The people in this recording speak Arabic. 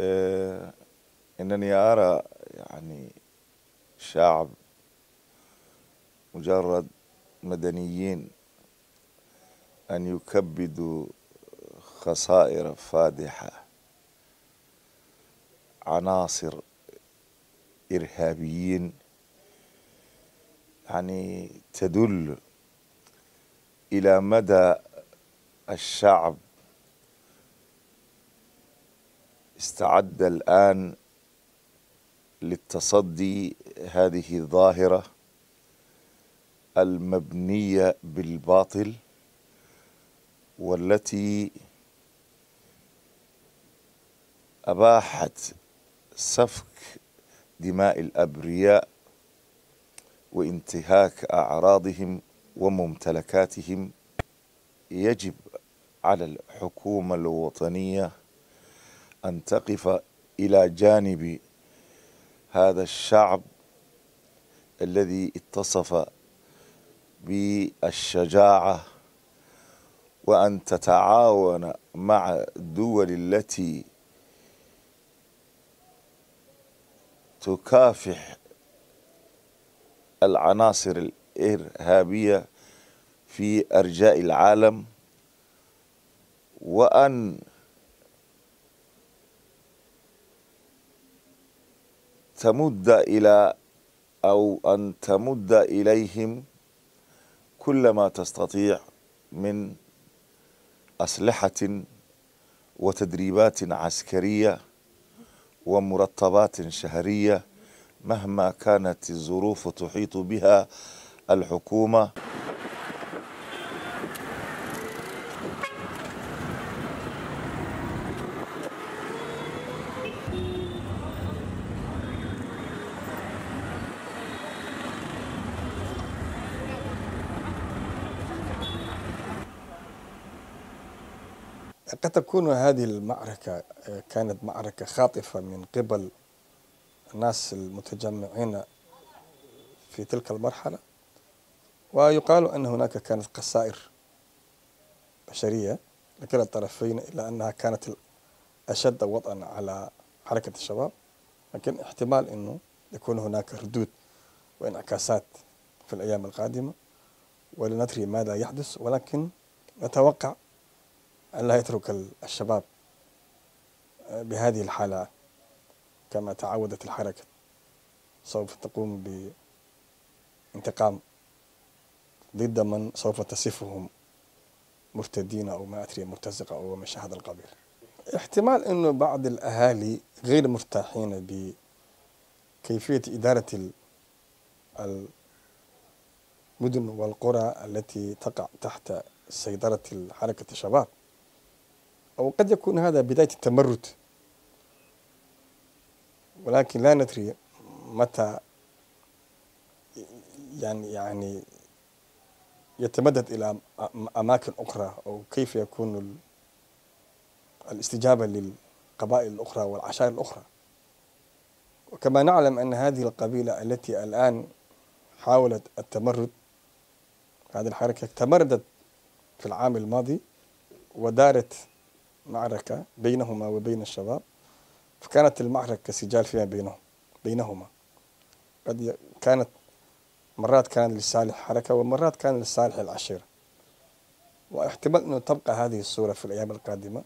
آه، إنني أرى يعني شعب مجرد مدنيين أن يكبدوا خسائر فادحة عناصر إرهابيين يعني تدل إلى مدى الشعب استعد الآن للتصدي هذه الظاهرة المبنية بالباطل والتي أباحت سفك دماء الأبرياء وانتهاك أعراضهم وممتلكاتهم يجب على الحكومة الوطنية أن تقف إلى جانب هذا الشعب الذي اتصف بالشجاعة وأن تتعاون مع الدول التي تكافح العناصر الإرهابية في أرجاء العالم وأن تمد إلى أو أن تمد إليهم كل ما تستطيع من أسلحة وتدريبات عسكرية ومرتبات شهرية مهما كانت الظروف تحيط بها الحكومة. قد تكون هذه المعركة آه، كانت معركة خاطفة من قبل الناس المتجمعين في تلك المرحلة ويقال أن هناك كانت خسائر بشرية لكلا الطرفين إلا أنها كانت أشد وطئا على حركة الشباب لكن احتمال أنه يكون هناك ردود وانعكاسات في الأيام القادمة ولندري ماذا يحدث ولكن نتوقع أن لا يترك ال- الشباب بهذه الحالة كما تعودت الحركة. سوف تقوم بانتقام ضد من سوف تصفهم مرتدين أو ما أدري مرتزقة أو ما هذا القبيل. احتمال أنه بعض الأهالي غير مرتاحين بكيفية إدارة ال- المدن والقرى التي تقع تحت سيطرة حركة الشباب. أو قد يكون هذا بداية التمرد. ولكن لا ندري متى يعني يعني يتمدد إلى أم- أماكن أخرى أو كيف يكون ال- الاستجابة للقبائل الأخرى والعشائر الأخرى. وكما نعلم أن هذه القبيلة التي الآن حاولت التمرد هذه الحركة تمردت في العام الماضي ودارت معركة بينهما وبين الشباب فكانت المعركة سجال فيما بينهم بينهما. قد كانت مرات كان لصالح حركة ومرات كان لصالح العشيرة. واحتمال أنه تبقى هذه الصورة في الأيام القادمة.